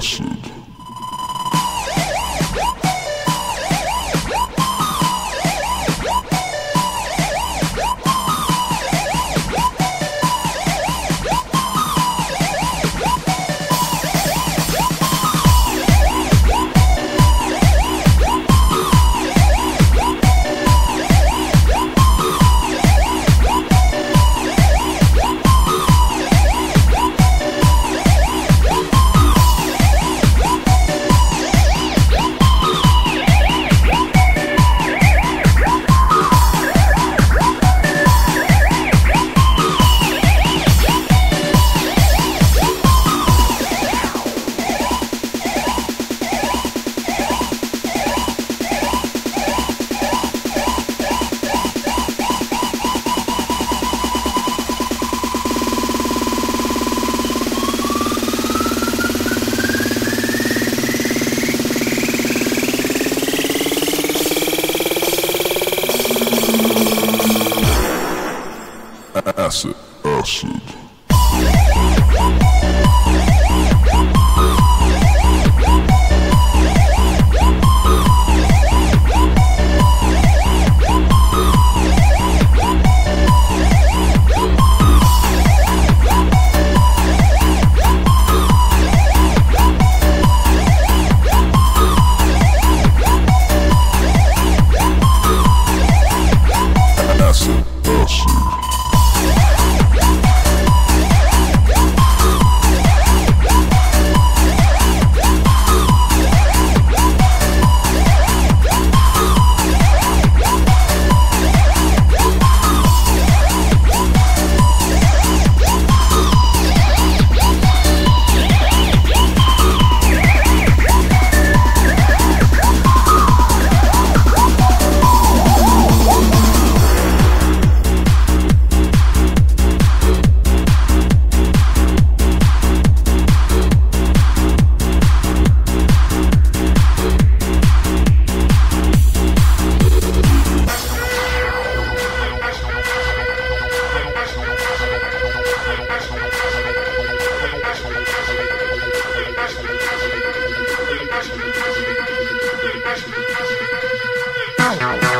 acid. acid, acid. Bye.